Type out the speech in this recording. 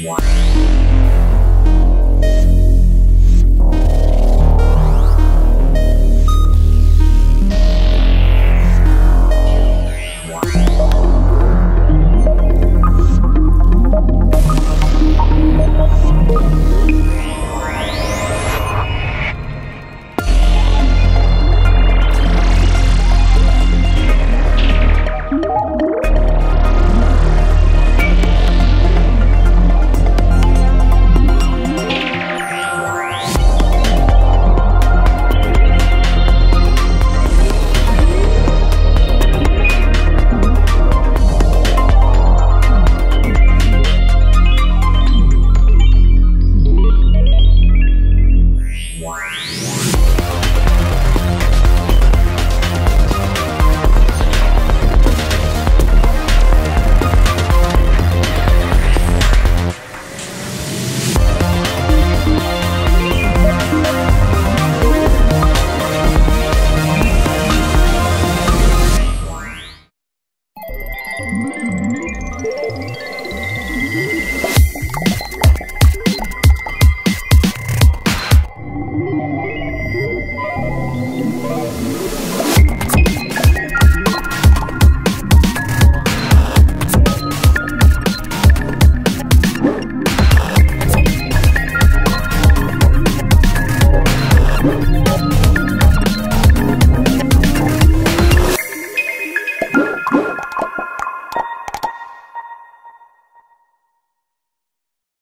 Wow.